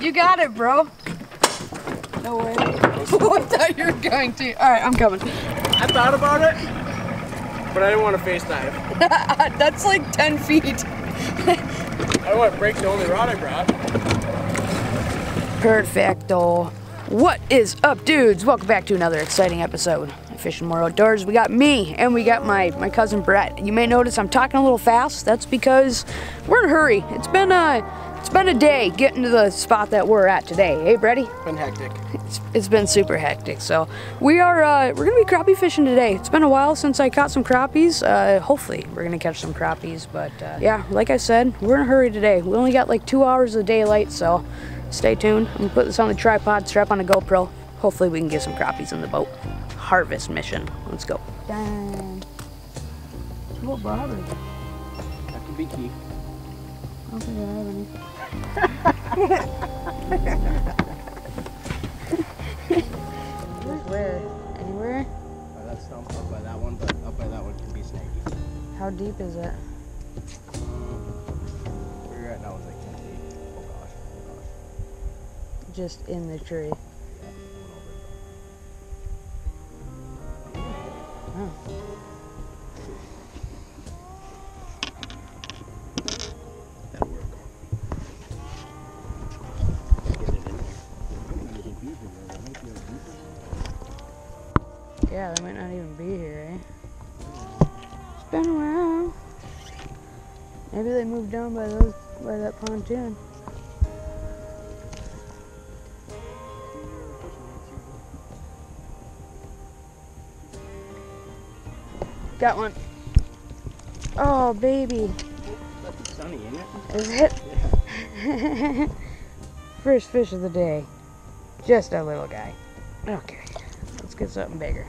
You got it, bro. No way. I thought you were going to. All right, I'm coming. I thought about it, but I didn't want to face dive. That's like 10 feet. I don't want to break the only rod I brought. Perfecto. What is up, dudes? Welcome back to another exciting episode of FishN More Outdoors. We got me and we got my, my cousin Brett. You may notice I'm talking a little fast. That's because we're in a hurry. It's been a it's been a day getting to the spot that we're at today. Hey, Bretty? Been hectic. It's, it's been super hectic. So we are uh, we're gonna be crappie fishing today. It's been a while since I caught some crappies. Uh, hopefully we're gonna catch some crappies. But uh, yeah, like I said, we're in a hurry today. We only got like two hours of daylight, so stay tuned. I'm gonna put this on the tripod, strap on a GoPro. Hopefully we can get some crappies in the boat. Harvest mission. Let's go. Dang. What bobber? That could be key. I don't think I have any. Where? Anywhere? Oh, by that stump, up by that one, but up by that one can be snaky. How deep is it? Where you're at now is like 10 feet. Oh gosh, oh gosh. Just in the tree. Oh. Been a while. Maybe they moved down by those by that pontoon. Got one. Oh, baby. That's sunny, ain't it? Is it? First fish of the day. Just a little guy. Okay, let's get something bigger.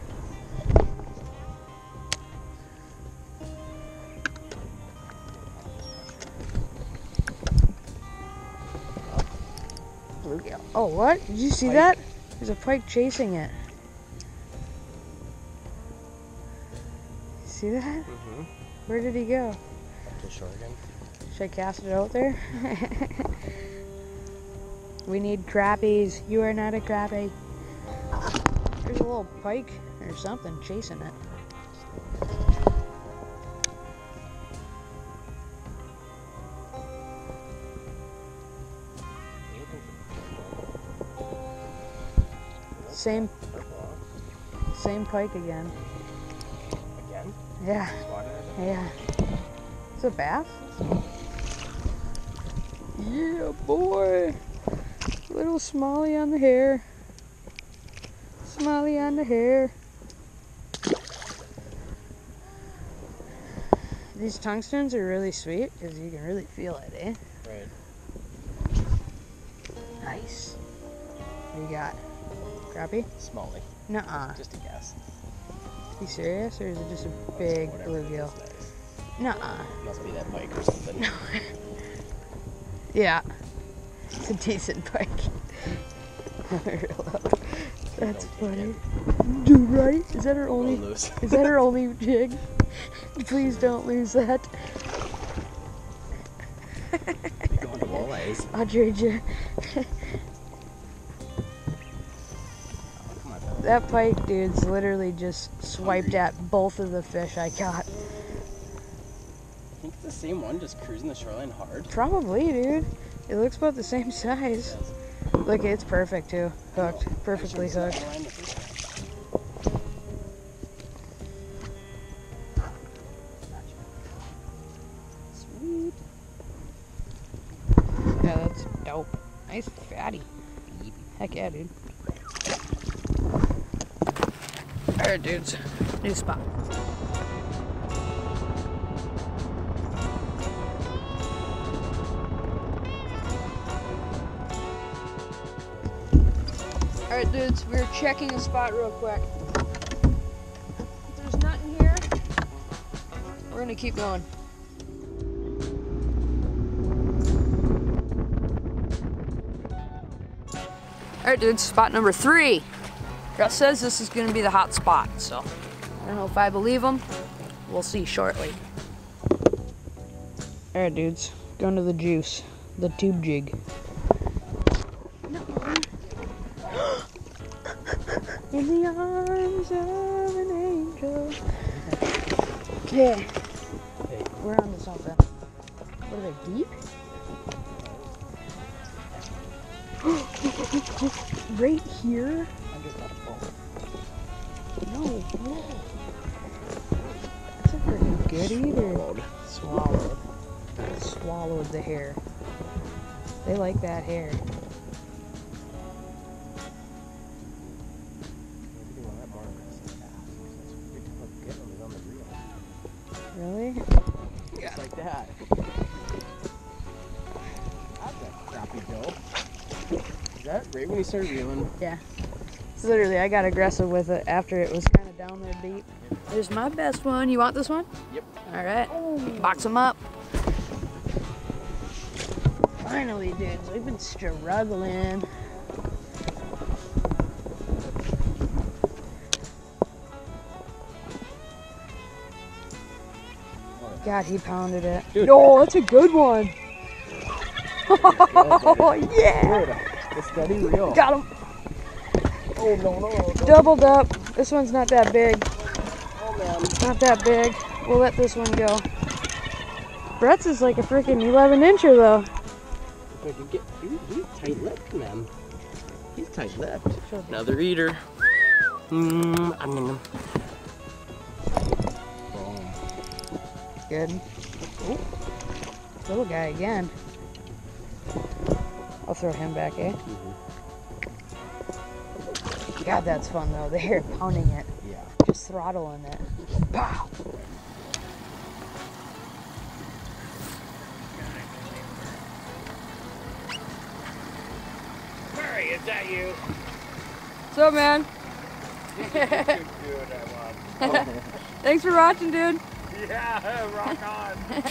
Oh, what? Did you see Pike. that? There's a pike chasing it. See that? Mm-hmm. Where did he go? To shore again. Should I cast it out there? we need crappies. You are not a crappie. There's a little pike or something chasing it. Same, same pike again. Again? Yeah, yeah. It's a bass? Yeah, boy. Little smalley on the hair. Smalley on the hair. These tungstens are really sweet because you can really feel it, eh? Right. Nice. What you got? Crappie? Smalley. Nuh-uh. Just a guess. You serious? Or is it just a big it is, bluegill? Nuh-uh. Must be that bike or something. Yeah. It's a decent bike. That's funny. Dude, right? Is that her only is that her only jig? Please don't lose that. Be going to walleyes. I'll That pike dude's literally just swiped at both of the fish I caught. I think it's the same one, just cruising the shoreline hard. Probably, dude. It looks about the same size. Look, it's perfect too. Hooked. Perfectly hooked. set the line the first time. Sweet. Yeah, that's dope. Nice fatty. Heck yeah, dude. Alright, dudes. New spot. Alright, dudes, we're checking the spot real quick. If there's nothing here, we're gonna keep going. Alright, dudes, spot number three. Russ says this is gonna be the hot spot, so I don't know if I believe him. We'll see shortly. All right, dudes, going to the juice, the tube jig. In the arms of an angel. Okay, we're on to something. What are they, deep? right here I'm just not phone. No. That's a freaking good eater. Swallowed. Swallowed the hair. They like that hair. Maybe they want that more aggressive bass. Because that's what we get when we on the reel. Really? Just like that. That's a crappy Joe. Is that right when you started reeling? Literally, I got aggressive with it after it was kind of down there deep. There's my best one. You want this one? Yep. All right. Box them up. Finally, dudes, we've been struggling. God, he pounded it. Dude. Oh, that's a good one. Oh, yeah. Good. Steady reel. Got him. Oh, no, no, no. Doubled up. This one's not that big. Oh, man. Not that big. We'll let this one go. Brett's is like a freaking 11 incher though. If I could get, he, he's tight-lipped, man. He's tight-lipped. Sure. Another eater. Mmm, I'm. Boom. Good. Ooh. Little guy again. I'll throw him back, eh? God, that's fun though. They're pounding it, Yeah. just throttling it. Pow! Murray, is that you? What's up, man? Dude, I love. Thanks for watching, dude. Yeah, rock on. this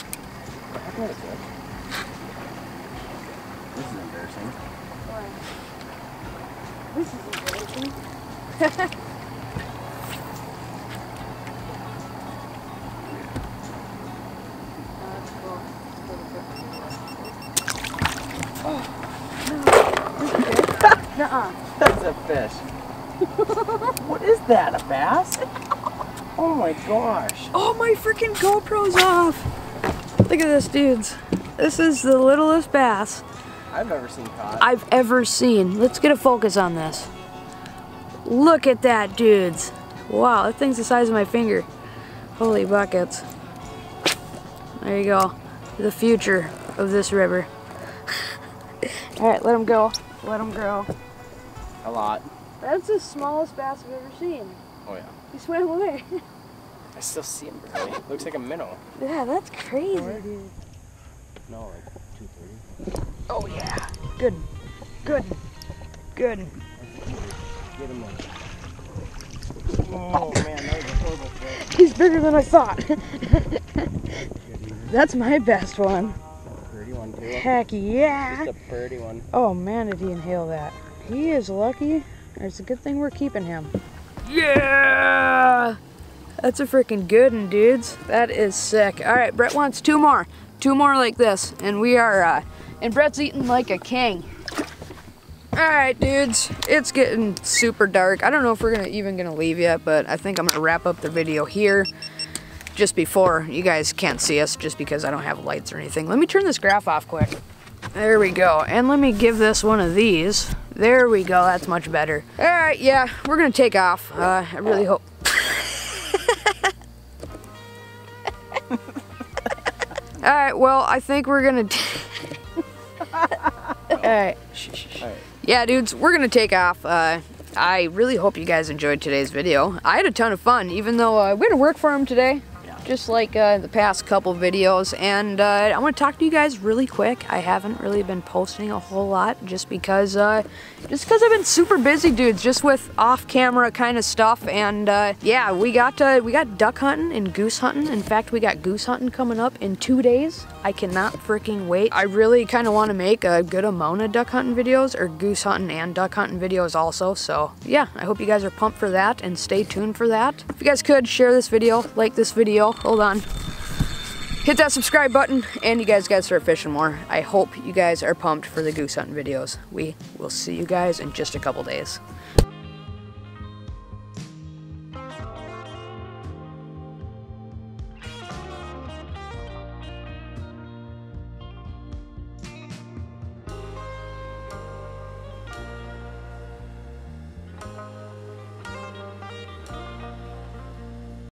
is embarrassing. This is embarrassing. Nuh-uh. That's a fish. what is that? A bass? Oh my gosh. Oh, my freaking GoPro's off. Look at this, dudes. This is the littlest bass I've never seen caught. I've ever seen. Let's get a focus on this. Look at that, dudes. Wow, that thing's the size of my finger. Holy buckets. There you go. The future of this river. All right, let them go. Let them grow. A lot. That's the smallest bass I've ever seen. Oh yeah. He swam away. I still see him barely. Looks like a minnow. yeah, that's crazy. No, like 230. Oh yeah. Good. Good. Good. Get him. Oh man, that was a horrible fish. He's bigger than I thought. that's my best one. Pretty one too. Heck yeah. Just a pretty one. Oh man, did he inhale that? He is lucky. It's a good thing we're keeping him. Yeah! That's a freaking good one, dudes. That is sick. All right, Brett wants two more. Two more like this. And we are, uh, and Brett's eating like a king. All right, dudes, it's getting super dark. I don't know if we're gonna even gonna leave yet, but I think I'm gonna wrap up the video here just before. You guys can't see us just because I don't have lights or anything. Let me turn this graph off quick. There we go. And let me give this one of these. There we go. That's much better. All right, yeah, we're gonna take off. Uh, I really hope. All right. Well, I think we're gonna. t- All right. Shh, shh, shh. All right. Yeah, dudes, we're gonna take off. Uh, I really hope you guys enjoyed today's video. I had a ton of fun, even though uh, we had to work for him today, Yeah. just like uh, the past couple videos. And uh, I want to talk to you guys really quick. I haven't really been posting a whole lot, just because, uh, just because I've been super busy, dudes, just with off-camera kind of stuff. And uh, yeah, we got uh, we got duck hunting and goose hunting. In fact, we got goose hunting coming up in two days. I cannot freaking wait. I really kind of want to make a good amount of duck hunting videos, or goose hunting and duck hunting videos also. So yeah, I hope you guys are pumped for that, and stay tuned for that. If you guys could share this video, like this video. Hold on hit that subscribe button and you guys gotta start fishing more. I hope you guys are pumped for the goose hunting videos. We will see you guys in just a couple days.